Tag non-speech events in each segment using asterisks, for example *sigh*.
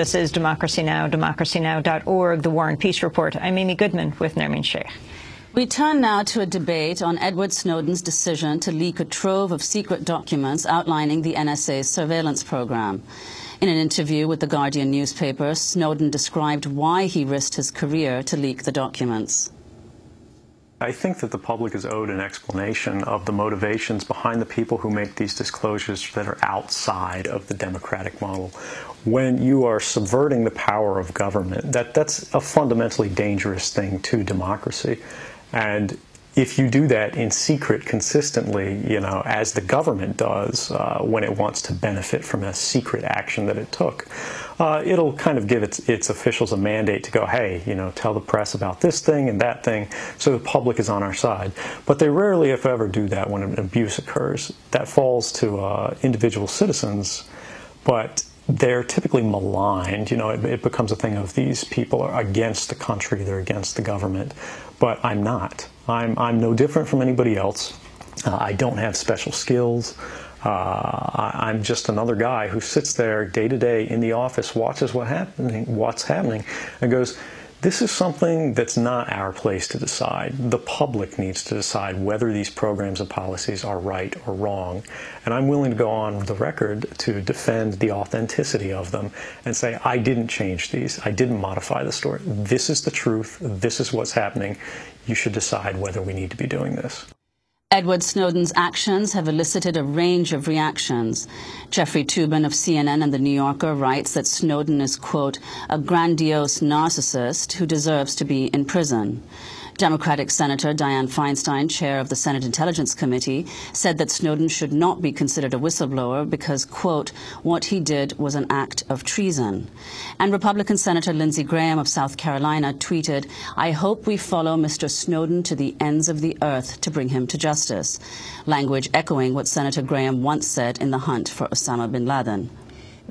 This is Democracy Now!, democracynow.org, The War and Peace Report. I'm Amy Goodman with Nermeen Sheikh. We turn now to a debate on Edward Snowden's decision to leak a trove of secret documents outlining the NSA's surveillance program. In an interview with the Guardian newspaper, Snowden described why he risked his career to leak the documents. I think that the public is owed an explanation of the motivations behind the people who make these disclosures that are outside of the democratic model. When you are subverting the power of government, that, that's a fundamentally dangerous thing to democracy. And if you do that in secret consistently, you know, as the government does uh, when it wants to benefit from a secret action that it took, uh, it'll kind of give its, its officials a mandate to go, hey, you know, tell the press about this thing and that thing, so the public is on our side. But they rarely, if ever, do that when an abuse occurs. That falls to uh, individual citizens, but they're typically maligned. You know, it, it becomes a thing of these people are against the country, they're against the government, but I'm not. I'm, I'm no different from anybody else. Uh, I don't have special skills. Uh, I, am just another guy who sits there day to day in the office, watches what happening, what's happening, and goes, this is something that's not our place to decide. The public needs to decide whether these programs and policies are right or wrong. And I'm willing to go on the record to defend the authenticity of them and say, I didn't change these. I didn't modify the story. This is the truth. This is what's happening. You should decide whether we need to be doing this. Edward Snowden's actions have elicited a range of reactions. Jeffrey Toobin of CNN and The New Yorker writes that Snowden is, quote, a grandiose narcissist who deserves to be in prison. Democratic Senator Dianne Feinstein, chair of the Senate Intelligence Committee, said that Snowden should not be considered a whistleblower because, quote, what he did was an act of treason. And Republican Senator Lindsey Graham of South Carolina tweeted, I hope we follow Mr. Snowden to the ends of the earth to bring him to justice. Language echoing what Senator Graham once said in the hunt for Osama bin Laden.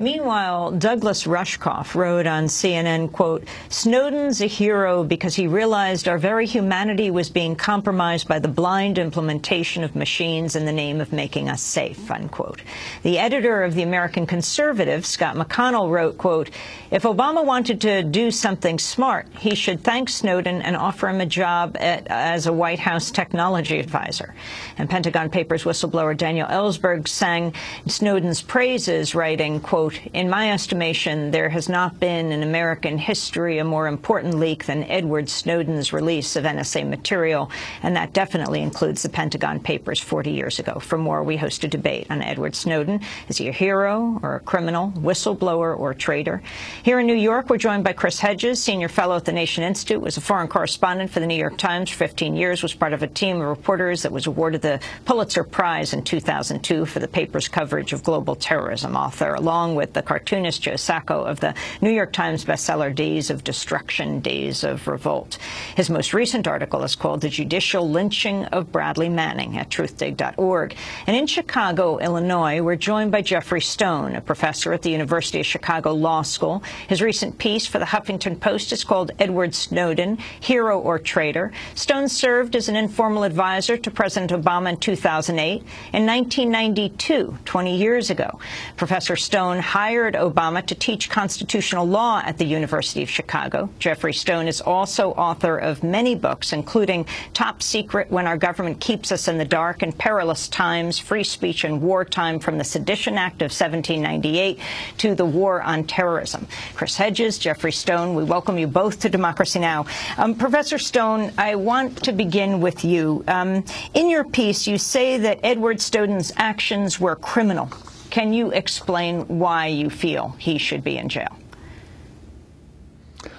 Meanwhile, Douglas Rushkoff wrote on CNN, quote, Snowden's a hero because he realized our very humanity was being compromised by the blind implementation of machines in the name of making us safe, unquote. The editor of the American Conservative, Scott McConnell, wrote, quote, if Obama wanted to do something smart, he should thank Snowden and offer him a job at, as a White House technology advisor. And Pentagon Papers whistleblower Daniel Ellsberg sang Snowden's praises, writing, quote, quote, in my estimation, there has not been in American history a more important leak than Edward Snowden's release of NSA material, and that definitely includes the Pentagon Papers 40 years ago. For more, we host a debate on Edward Snowden. Is he a hero or a criminal, whistleblower or traitor? Here in New York, we're joined by Chris Hedges, senior fellow at the Nation Institute, was a foreign correspondent for the New York Times for 15 years, was part of a team of reporters that was awarded the Pulitzer Prize in 2002 for the paper's coverage of global terrorism, author, along with with the cartoonist Joe Sacco of the New York Times bestseller Days of Destruction, Days of Revolt. His most recent article is called The Judicial Lynching of Bradley Manning at truthdig.org. And in Chicago, Illinois, we're joined by Geoffrey Stone, a professor at the University of Chicago Law School. His recent piece for the Huffington Post is called Edward Snowden, Hero or Traitor. Stone served as an informal advisor to President Obama in 2008. In 1992, 20 years ago, Professor Stone hired Obama to teach constitutional law at the University of Chicago. Geoffrey Stone is also author of many books, including Top Secret, When Our Government Keeps Us in the Dark and Perilous Times, Free Speech in Wartime, from the Sedition Act of 1798 to the War on Terrorism. Chris Hedges, Geoffrey Stone, we welcome you both to Democracy Now! Um, Professor Stone, I want to begin with you. Um, in your piece, you say that Edward Snowden's actions were criminal. Can you explain why you feel he should be in jail?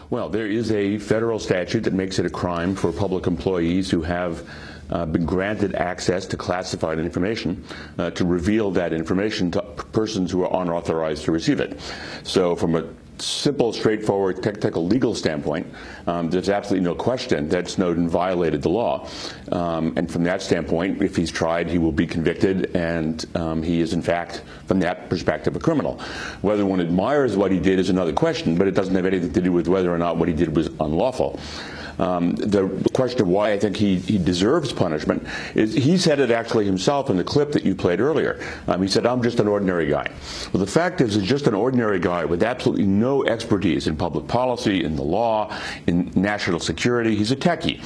Well, there is a federal statute that makes it a crime for public employees who have uh, been granted access to classified information uh, to reveal that information to persons who are unauthorized to receive it. So from a simple, straightforward, technical legal standpoint, um, there's absolutely no question that Snowden violated the law. Um, and from that standpoint, if he's tried, he will be convicted, and um, he is, in fact, from that perspective, a criminal. Whether one admires what he did is another question, but it doesn't have anything to do with whether or not what he did was unlawful. Um, the question of why I think he, he deserves punishment is he said it actually himself in the clip that you played earlier. Um, he said, I'm just an ordinary guy. Well, the fact is, he's just an ordinary guy with absolutely no expertise in public policy, in the law, in national security. He's a techie.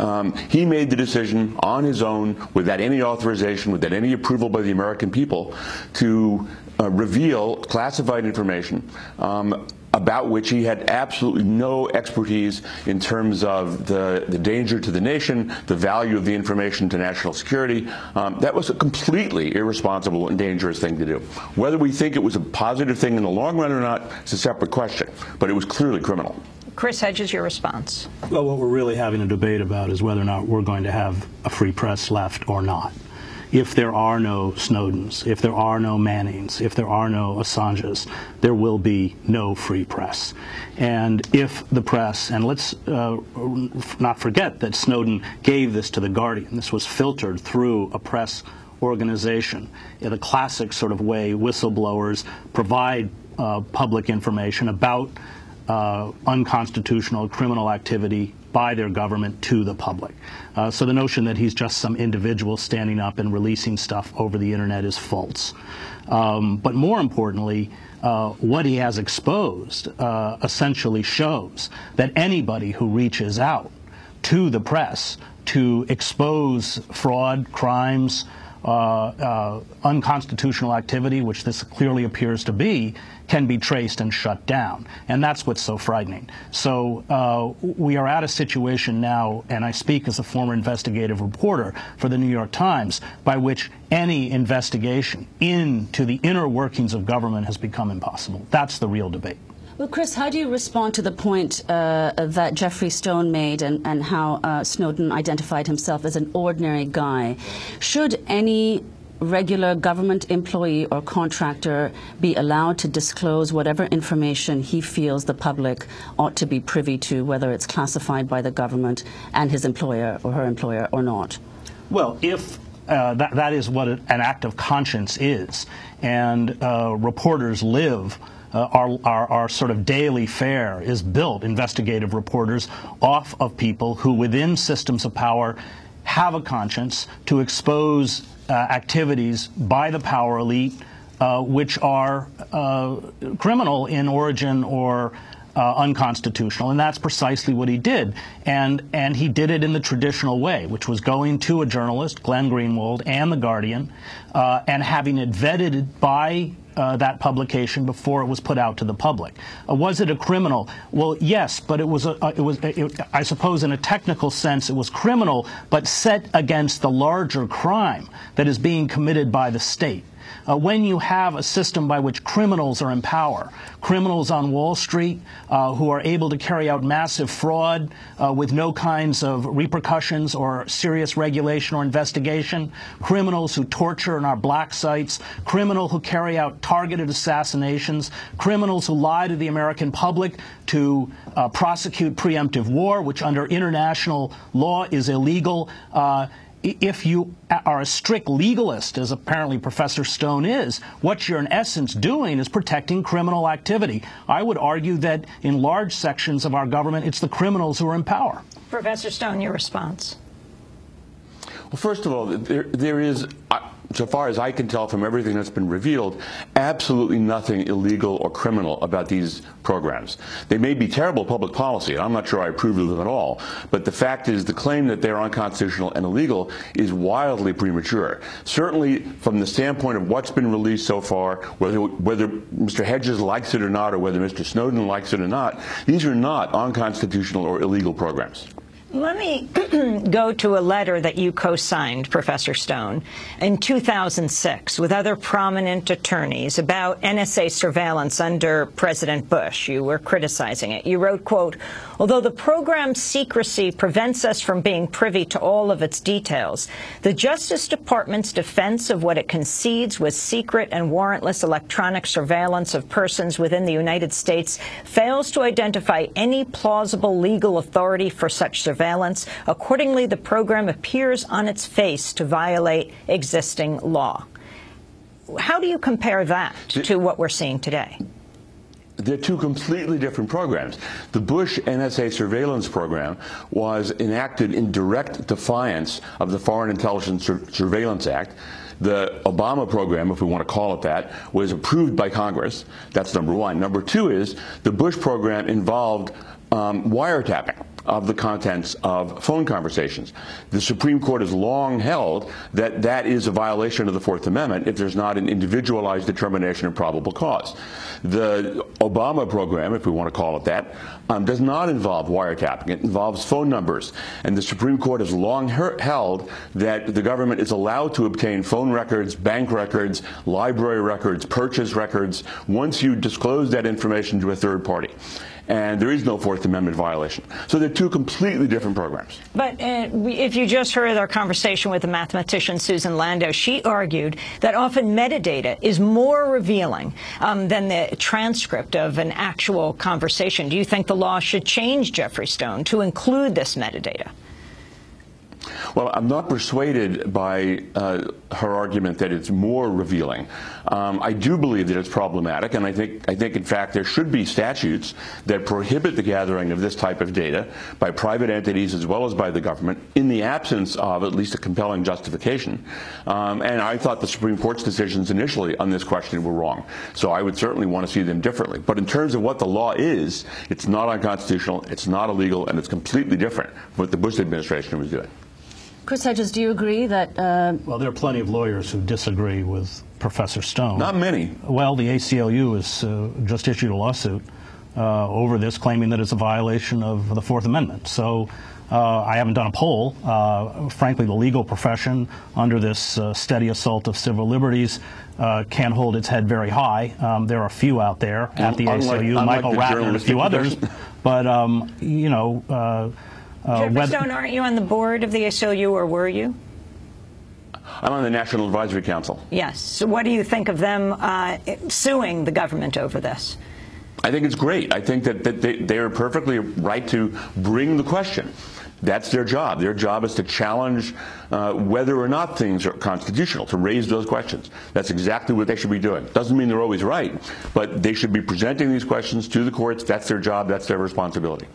Um, he made the decision on his own, without any authorization, without any approval by the American people, to uh, reveal classified information um, about which he had absolutely no expertise in terms of the, the danger to the nation, the value of the information to national security. Um, that was a completely irresponsible and dangerous thing to do. Whether we think it was a positive thing in the long run or not is a separate question, but it was clearly criminal. Chris Hedges, your response. Well, what we're really having a debate about is whether or not we're going to have a free press left or not if there are no Snowdens, if there are no Mannings, if there are no Assanges, there will be no free press. And if the press, and let's uh, not forget that Snowden gave this to The Guardian, this was filtered through a press organization in the classic sort of way whistleblowers provide uh, public information about uh, unconstitutional criminal activity by their government to the public. Uh, so the notion that he's just some individual standing up and releasing stuff over the internet is false. Um, but more importantly, uh, what he has exposed uh, essentially shows that anybody who reaches out to the press to expose fraud, crimes, unconstitutional activity, which this clearly appears to be, can be traced and shut down. And that's what's so frightening. So uh, we are at a situation now, and I speak as a former investigative reporter for the New York Times, by which any investigation into the inner workings of government has become impossible. That's the real debate. Well, Chris, how do you respond to the point uh, that Geoffrey Stone made and, and how uh, Snowden identified himself as an ordinary guy? Should any regular government employee or contractor be allowed to disclose whatever information he feels the public ought to be privy to, whether it's classified by the government and his employer or her employer or not? Well, if uh, that, that is what an act of conscience is, and uh, reporters live uh, our, our, our, sort of daily fare is built, investigative reporters, off of people who within systems of power have a conscience to expose uh, activities by the power elite uh, which are uh, criminal in origin or uh, unconstitutional, and that's precisely what he did. And and he did it in the traditional way, which was going to a journalist, Glenn Greenwald, and the Guardian, uh, and having it vetted by uh, that publication before it was put out to the public. Uh, was it a criminal? Well, yes, but it was. A, uh, it was. It, I suppose, in a technical sense, it was criminal, but set against the larger crime that is being committed by the state uh, when you have a system by which criminals are in power, criminals on Wall Street uh, who are able to carry out massive fraud uh, with no kinds of repercussions or serious regulation or investigation, criminals who torture in our black sites, criminals who carry out targeted assassinations, criminals who lie to the American public to uh, prosecute preemptive war, which under international law is illegal. If you are a strict legalist, as apparently Professor Stone is, what you're in essence doing is protecting criminal activity. I would argue that in large sections of our government, it's the criminals who are in power. Professor Stone, your response. Well, first of all, there, there is, so far as I can tell from everything that's been revealed, absolutely nothing illegal or criminal about these programs. They may be terrible public policy, I'm not sure I approve of them at all, but the fact is the claim that they're unconstitutional and illegal is wildly premature. Certainly from the standpoint of what's been released so far, whether, whether Mr. Hedges likes it or not, or whether Mr. Snowden likes it or not, these are not unconstitutional or illegal programs. Let me *clears throat* go to a letter that you co-signed, Professor Stone, in 2006 with other prominent attorneys about NSA surveillance under President Bush. You were criticizing it. You wrote, quote, although the program's secrecy prevents us from being privy to all of its details, the Justice Department's defense of what it concedes was secret and warrantless electronic surveillance of persons within the United States fails to identify any plausible legal authority for such surveillance surveillance. Accordingly, the program appears on its face to violate existing law. How do you compare that to what we're seeing today? they're two completely different programs. The Bush NSA surveillance program was enacted in direct defiance of the Foreign Intelligence Sur Surveillance Act. The Obama program, if we want to call it that, was approved by Congress. That's number one. Number two is the Bush program involved um, wiretapping of the contents of phone conversations. The Supreme Court has long held that that is a violation of the Fourth Amendment if there's not an individualized determination of probable cause. The Obama program, if we want to call it that, um, does not involve wiretapping. It involves phone numbers. And the Supreme Court has long held that the government is allowed to obtain phone records, bank records, library records, purchase records, once you disclose that information to a third party and there is no Fourth Amendment violation. So they're two completely different programs. But uh, we, if you just heard our conversation with the mathematician Susan Landau, she argued that often metadata is more revealing um, than the transcript of an actual conversation. Do you think the law should change, Geoffrey Stone, to include this metadata? Well, I'm not persuaded by uh, her argument that it's more revealing. Um, I do believe that it's problematic, and I think, I think, in fact, there should be statutes that prohibit the gathering of this type of data by private entities as well as by the government in the absence of at least a compelling justification. Um, and I thought the Supreme Court's decisions initially on this question were wrong. So I would certainly want to see them differently. But in terms of what the law is, it's not unconstitutional, it's not illegal, and it's completely different from what the Bush administration was doing. Chris Hedges, do you agree that? Uh, well, there are plenty of lawyers who disagree with Professor Stone. Not many. Well, the ACLU has uh, just issued a lawsuit uh, over this, claiming that it's a violation of the Fourth Amendment. So. Uh, I haven't done a poll. Uh, frankly, the legal profession, under this uh, steady assault of civil liberties, can't hold its head very high. Um, there are a few out there at the unlike, ACLU, unlike Michael Ratner and a few others. But, um, you know, uh, Geoffrey Stone, aren't you on the board of the ACLU, or were you? I'm on the National Advisory Council. Yes. So what do you think of them uh, suing the government over this? I think it's great. I think that, that they, they are perfectly right to bring the question. That's their job. Their job is to challenge uh, whether or not things are constitutional, to raise those questions. That's exactly what they should be doing. Doesn't mean they're always right, but they should be presenting these questions to the courts. That's their job. That's their responsibility.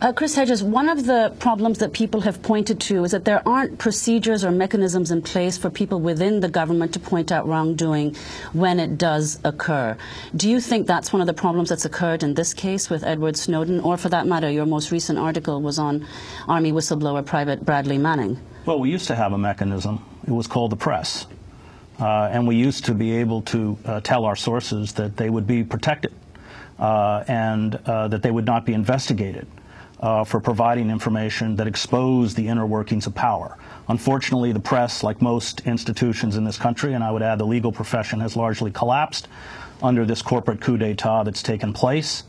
Uh, Chris Hedges, one of the problems that people have pointed to is that there aren't procedures or mechanisms in place for people within the government to point out wrongdoing when it does occur. Do you think that's one of the problems that's occurred in this case with Edward Snowden, or for that matter, your most recent article was on Army whistleblower Private Bradley Manning? Well, we used to have a mechanism. It was called the press. Uh, and we used to be able to uh, tell our sources that they would be protected uh, and uh, that they would not be investigated uh, for providing information that exposed the inner workings of power. Unfortunately, the press, like most institutions in this country, and I would add the legal profession, has largely collapsed under this corporate coup d'etat that's taken place.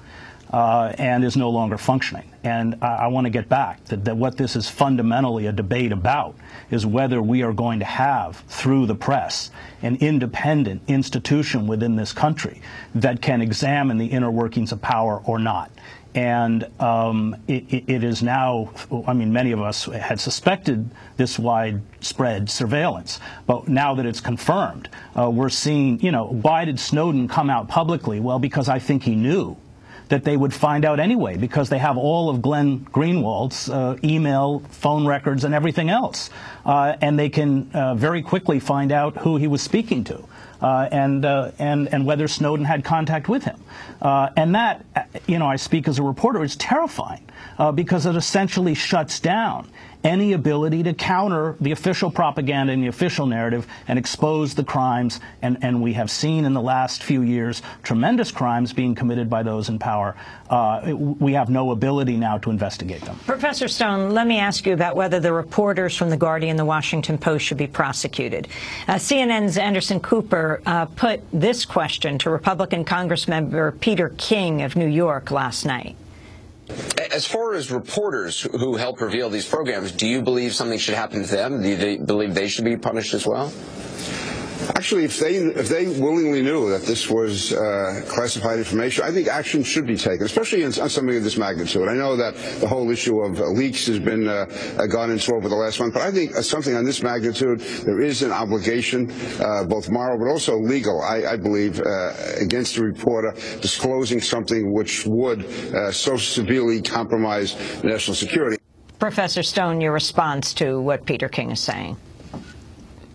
Uh, and is no longer functioning. And I, I want to get back that, that what this is fundamentally a debate about is whether we are going to have, through the press, an independent institution within this country that can examine the inner workings of power or not. And um, it, it is now, I mean, many of us had suspected this widespread surveillance. But now that it's confirmed, uh, we're seeing, you know, why did Snowden come out publicly? Well, because I think he knew that they would find out anyway because they have all of Glenn Greenwald's uh, email, phone records, and everything else. Uh, and they can uh, very quickly find out who he was speaking to uh, and, uh, and, and whether Snowden had contact with him. Uh, and that, you know, I speak as a reporter, is terrifying uh, because it essentially shuts down any ability to counter the official propaganda and the official narrative and expose the crimes. And, and we have seen in the last few years tremendous crimes being committed by those in power. Uh, we have no ability now to investigate them. Professor Stone, let me ask you about whether the reporters from The Guardian The Washington Post should be prosecuted. Uh, CNN's Anderson Cooper uh, put this question to Republican Congressmember Peter King of New York last night. As far as reporters who help reveal these programs, do you believe something should happen to them? Do you believe they should be punished as well? Actually, if they if they willingly knew that this was uh, classified information, I think action should be taken, especially in, on something of this magnitude. I know that the whole issue of uh, leaks has been uh, uh gone into over the last month, but I think uh, something on this magnitude, there is an obligation, uh, both moral but also legal, I, I believe, against the reporter disclosing something which would so severely compromise national security. Professor Stone, your response to what Peter King is saying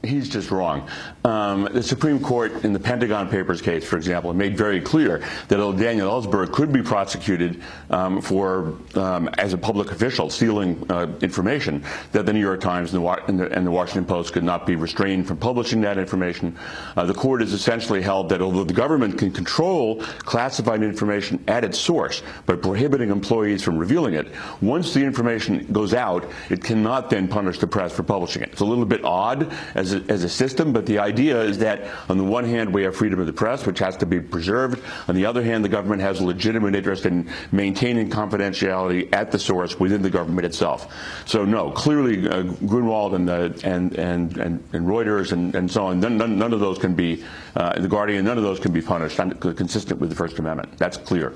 he's just wrong. Um, the Supreme Court in the Pentagon Papers case, for example, made very clear that Daniel Ellsberg could be prosecuted um, for, um, as a public official, stealing uh, information that the New York Times and the, and, the, and the, Washington Post could not be restrained from publishing that information. Uh, the court has essentially held that although the government can control classified information at its source by prohibiting employees from revealing it, once the information goes out, it cannot then punish the press for publishing it. It's a little bit odd as as a, as a system, but the idea is that on the one hand we have freedom of the press, which has to be preserved. On the other hand, the government has a legitimate interest in maintaining confidentiality at the source within the government itself. So no, clearly uh, Greenwald and, the, and, and, and, and, Reuters and, and so on, none, none, none of those can be, uh, the Guardian, none of those can be punished, consistent with the First Amendment. That's clear.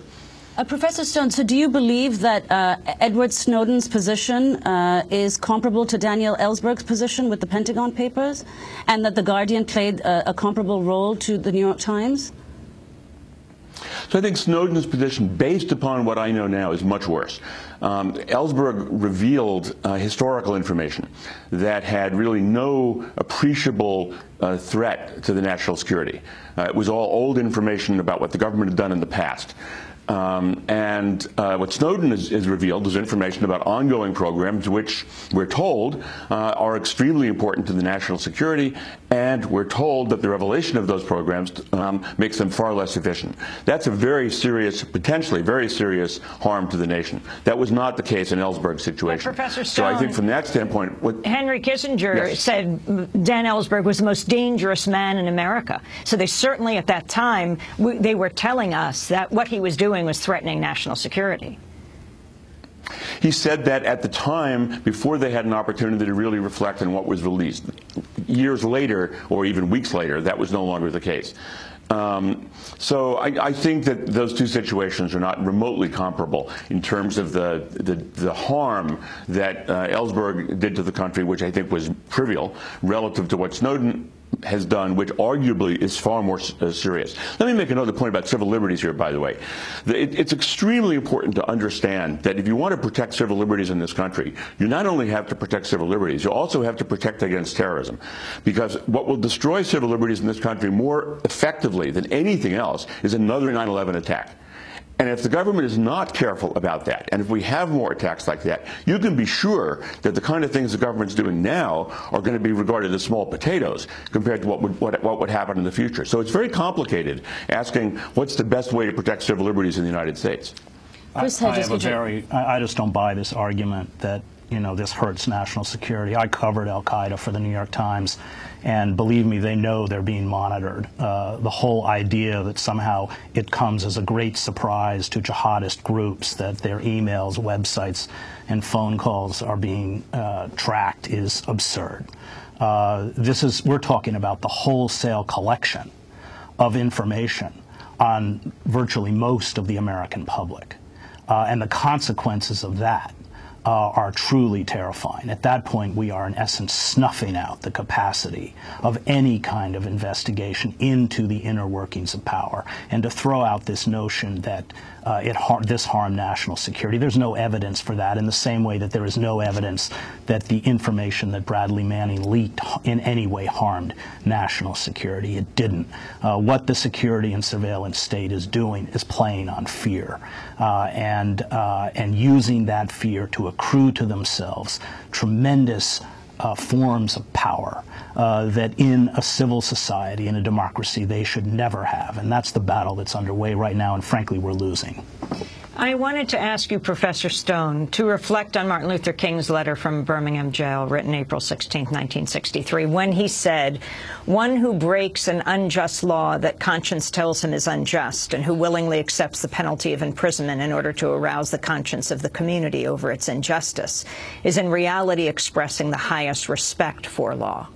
Uh, Professor Stone, so do you believe that uh, Edward Snowden's position uh, is comparable to Daniel Ellsberg's position with the Pentagon Papers, and that The Guardian played a, a comparable role to the New York Times? So I think Snowden's position, based upon what I know now, is much worse. Um, Ellsberg revealed uh, historical information that had really no appreciable uh, threat to the national security. Uh, it was all old information about what the government had done in the past. Um, and uh, what Snowden has, has, revealed is information about ongoing programs which we're told uh, are extremely important to the national security, and we're told that the revelation of those programs um, makes them far less efficient. That's a very serious, potentially very serious harm to the nation. That was not the case in Ellsberg's situation. Professor Stone, so I think from that standpoint, what, Henry Kissinger yes. said Dan Ellsberg was the most dangerous man in America. So they certainly at that time we, they were telling us that what he was doing doing was threatening national security. He said that at the time, before they had an opportunity to really reflect on what was released. Years later, or even weeks later, that was no longer the case. Um, so I, I, think that those two situations are not remotely comparable in terms of the the, the harm that uh, Ellsberg did to the country, which I think was trivial relative to what Snowden has done, which arguably is far more uh, serious. Let me make another point about civil liberties here, by the way. It, it's extremely important to understand that if you want to protect civil liberties in this country, you not only have to protect civil liberties, you also have to protect against terrorism. Because what will destroy civil liberties in this country more effectively than anything else is another 9 11 attack. And if the government is not careful about that, and if we have more attacks like that, you can be sure that the kind of things the government's doing now are going to be regarded as small potatoes compared to what would, what, what would happen in the future. So it's very complicated asking what's the best way to protect civil liberties in the United States. I, I have a very, I just don't buy this argument that you know, this hurts national security. I covered Al Qaeda for the New York Times, and believe me, they know they're being monitored. Uh, the whole idea that somehow it comes as a great surprise to jihadist groups that their emails, websites, and phone calls are being uh, tracked is absurd. Uh, this is we're talking about the wholesale collection of information on virtually most of the American public, uh, and the consequences of that uh, are truly terrifying. At that point, we are in essence snuffing out the capacity of any kind of investigation into the inner workings of power. And to throw out this notion that uh, it har this harmed national security. There's no evidence for that in the same way that there is no evidence that the information that Bradley Manning leaked in any way harmed national security. It didn't. Uh, what the security and surveillance state is doing is playing on fear uh, and, uh, and using that fear to accrue to themselves tremendous uh, forms of power uh, that in a civil society, in a democracy, they should never have. And that's the battle that's underway right now, and frankly, we're losing. I wanted to ask you, Professor Stone, to reflect on Martin Luther King's letter from Birmingham jail written April 16, 1963, when he said, one who breaks an unjust law that conscience tells him is unjust and who willingly accepts the penalty of imprisonment in order to arouse the conscience of the community over its injustice is in reality expressing the highest respect for law.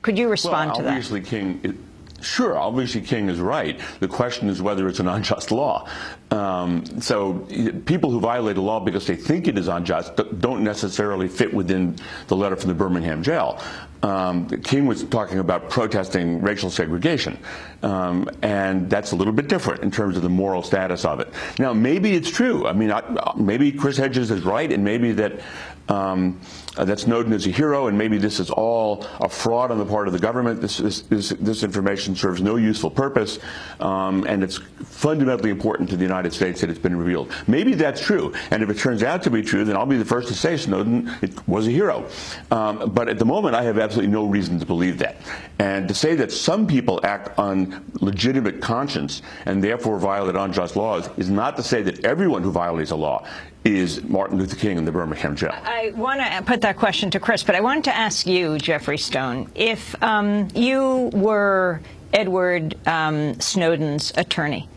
Could you respond well, to that? Obviously, King. Sure, obviously King is right. The question is whether it's an *laughs* unjust law. Um, so people who violate a law because they think it is unjust don't necessarily fit within the letter from the Birmingham jail. Um, King was talking about protesting racial segregation, um, and that's a little bit different in terms of the moral status of it. Now, maybe it's true. I mean, I, maybe Chris Hedges is right, and maybe that um, uh, that Snowden is a hero, and maybe this is all a fraud on the part of the government. This, this, this, this information serves no useful purpose, um, and it's fundamentally important to the United States that it's been revealed. Maybe that's true, and if it turns out to be true, then I'll be the first to say Snowden was a hero. Um, but at the moment, I have absolutely no reason to believe that. And to say that some people act on legitimate conscience and therefore violate unjust laws is not to say that everyone who violates a law is Martin Luther King in the Birmingham jail. I want to put that question to Chris, but I wanted to ask you, Geoffrey Stone, if um, you were Edward um, Snowden's attorney,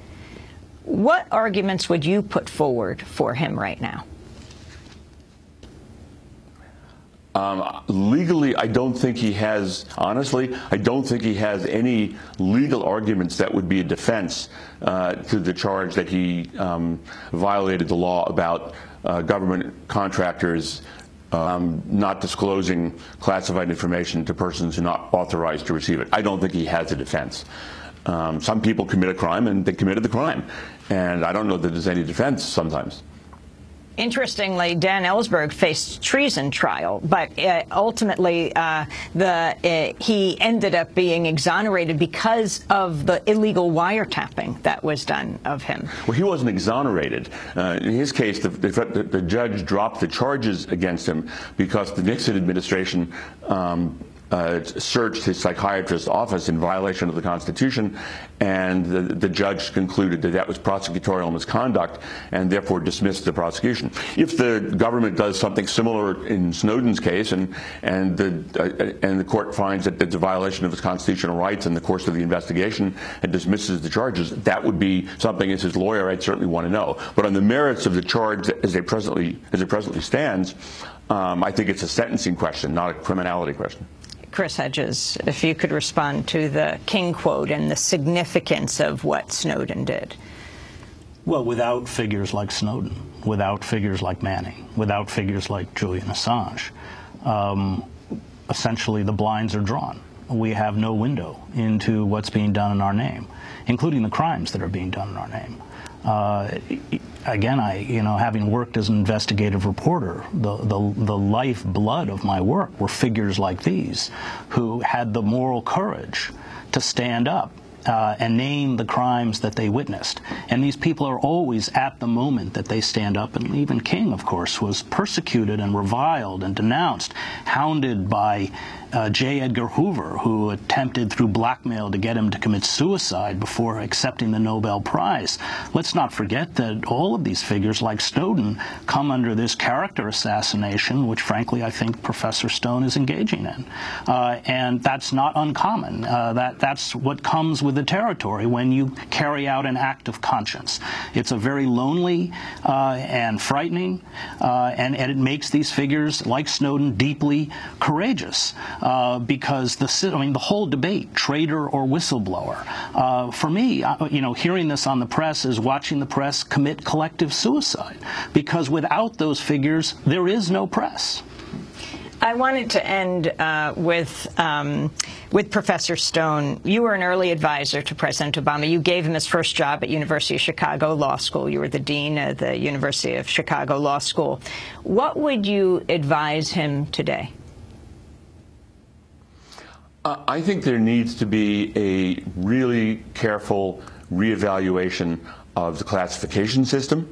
what arguments would you put forward for him right now? Um, legally, I don't think he has, honestly, I don't think he has any legal arguments that would be a defense uh, to the charge that he um, violated the law about uh, government contractors um, not disclosing classified information to persons who are not authorized to receive it. I don't think he has a defense. Um, some people commit a crime and they committed the crime. And I don't know that there's any defense sometimes. Interestingly, Dan Ellsberg faced treason trial, but uh, ultimately uh, the, uh, he ended up being exonerated because of the illegal wiretapping that was done of him. Well, he wasn't exonerated. Uh, in his case, the, the, the, judge dropped the charges against him because the Nixon administration um, uh, searched his psychiatrist's office in violation of the Constitution, and the, the, judge concluded that that was prosecutorial misconduct and therefore dismissed the prosecution. If the government does something similar in Snowden's case and, and, the, uh, and the court finds that it's a violation of his constitutional rights in the course of the investigation and dismisses the charges, that would be something as his lawyer I'd certainly want to know. But on the merits of the charge as, they presently, as it presently stands, um, I think it's a sentencing question, not a criminality question. Chris Hedges, if you could respond to the King quote and the significance of what Snowden did. Well, without figures like Snowden, without figures like Manning, without figures like Julian Assange, um, essentially the blinds are drawn. We have no window into what's being done in our name, including the crimes that are being done in our name. Uh, again, I, you know, having worked as an investigative reporter, the, the, the lifeblood of my work were figures like these who had the moral courage to stand up uh, and name the crimes that they witnessed. And these people are always at the moment that they stand up. And even King, of course, was persecuted and reviled and denounced, hounded by uh, J. Edgar Hoover, who attempted through blackmail to get him to commit suicide before accepting the Nobel Prize. Let's not forget that all of these figures, like Snowden, come under this character assassination, which frankly I think Professor Stone is engaging in. Uh, and that's not uncommon. Uh, that, that's what comes with the territory when you carry out an act of conscience. It's a very lonely uh, and frightening, uh, and, and it makes these figures, like Snowden, deeply courageous uh, because the I mean the whole debate, traitor or whistleblower. Uh, for me, uh, you know, hearing this on the press is watching the press commit collective suicide because without those figures, there is no press. I wanted to end uh, with um, with Professor Stone. You were an early advisor to President Obama. You gave him his first job at University of Chicago Law School. You were the dean of the University of Chicago Law School. What would you advise him today? I think there needs to be a really careful reevaluation of the classification system.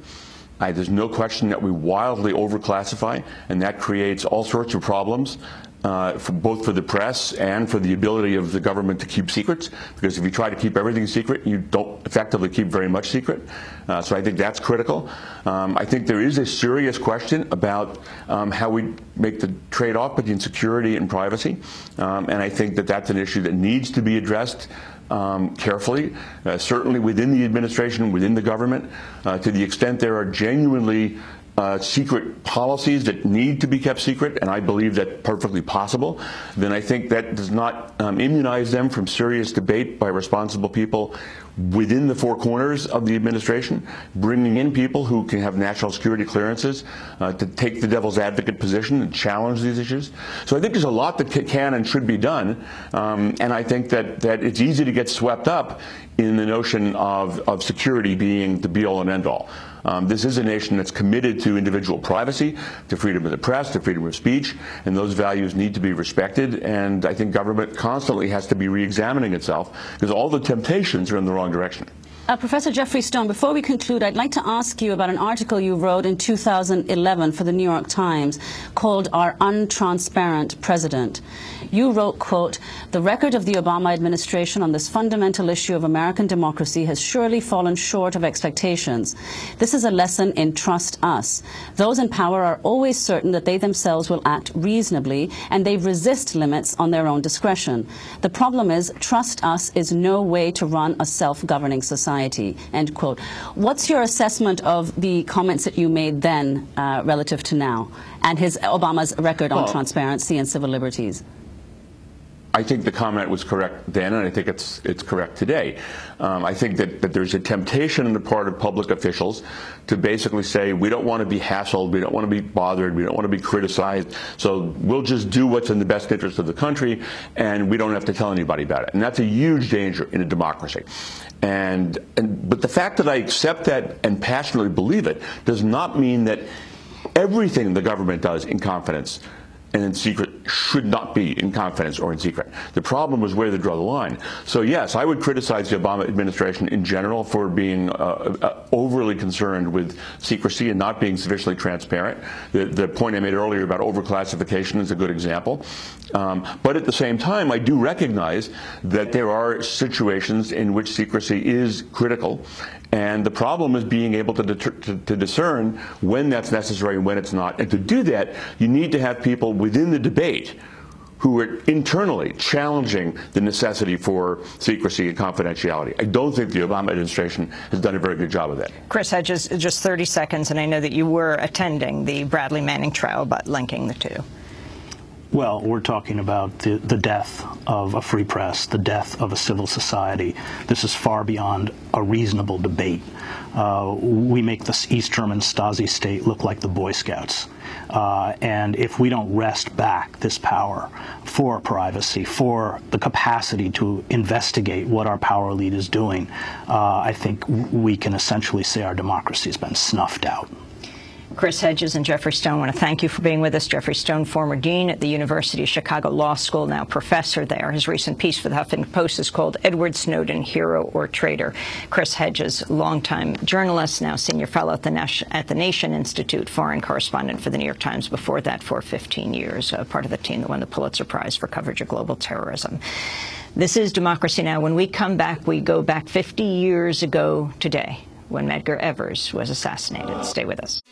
I, there's no question that we wildly overclassify, and that creates all sorts of problems uh, for both for the press and for the ability of the government to keep secrets. Because if you try to keep everything secret, you don't effectively keep very much secret. Uh, so I think that's critical. Um, I think there is a serious question about um, how we make the trade-off between security and privacy, um, and I think that that's an issue that needs to be addressed. Um, carefully, uh, certainly within the administration, within the government, uh, to the extent there are genuinely uh, secret policies that need to be kept secret, and I believe that perfectly possible, then I think that does not um, immunize them from serious debate by responsible people within the four corners of the administration, bringing in people who can have national security clearances uh, to take the devil's advocate position and challenge these issues. So I think there's a lot that can and should be done, um, and I think that, that it's easy to get swept up in the notion of, of security being the be-all and end-all. Um, this is a nation that's committed to individual privacy, to freedom of the press, to freedom of speech, and those values need to be respected. And I think government constantly has to be re-examining itself because all the temptations are in the wrong direction. Uh, Professor Geoffrey Stone, before we conclude, I'd like to ask you about an article you wrote in 2011 for the New York Times called Our Untransparent President. You wrote, quote, the record of the Obama administration on this fundamental issue of American democracy has surely fallen short of expectations. This is a lesson in trust us. Those in power are always certain that they themselves will act reasonably, and they resist limits on their own discretion. The problem is, trust us is no way to run a self-governing society society, end quote. What's your assessment of the comments that you made then uh, relative to now and his Obama's record on transparency and civil liberties? I think the comment was correct then, and I think it's it's correct today. Um, I think that, that there's a temptation on the part of public officials to basically say we don't want to be hassled, we don't want to be bothered, we don't want to be criticized, so we'll just do what's in the best interest of the country, and we don't have to tell anybody about it. And that's a huge danger in a democracy. And, and but the fact that I accept that and passionately believe it does not mean that everything the government does in confidence and in secret should not be in confidence or in secret. The problem was where to draw the line. So yes, I would criticize the Obama administration in general for being uh, uh, overly concerned with secrecy and not being sufficiently transparent. The, the, point I made earlier about overclassification is a good example. Um, but at the same time, I do recognize that there are situations in which secrecy is critical and the problem is being able to, to, to, discern when that's necessary and when it's not. And to do that, you need to have people within the debate who are internally challenging the necessity for secrecy and confidentiality. I don't think the Obama administration has done a very good job of that. Chris Hedges, just 30 seconds, and I know that you were attending the Bradley Manning trial, but linking the two. Well, we're talking about the, the death of a free press, the death of a civil society. This is far beyond a reasonable debate. Uh, we make this East German Stasi state look like the Boy Scouts. Uh, and if we don't wrest back this power for privacy, for the capacity to investigate what our power elite is doing, uh, I think we can essentially say our democracy has been snuffed out. Chris Hedges and Geoffrey Stone, I want to thank you for being with us. Geoffrey Stone, former dean at the University of Chicago Law School, now professor there. His recent piece for the Huffington Post is called Edward Snowden, Hero or Traitor. Chris Hedges, longtime journalist, now senior fellow at the, at the Nation Institute, foreign correspondent for the New York Times before that for 15 years, uh, part of the team that won the Pulitzer Prize for coverage of global terrorism. This is Democracy Now! When we come back, we go back 50 years ago today when Medgar Evers was assassinated. Stay with us.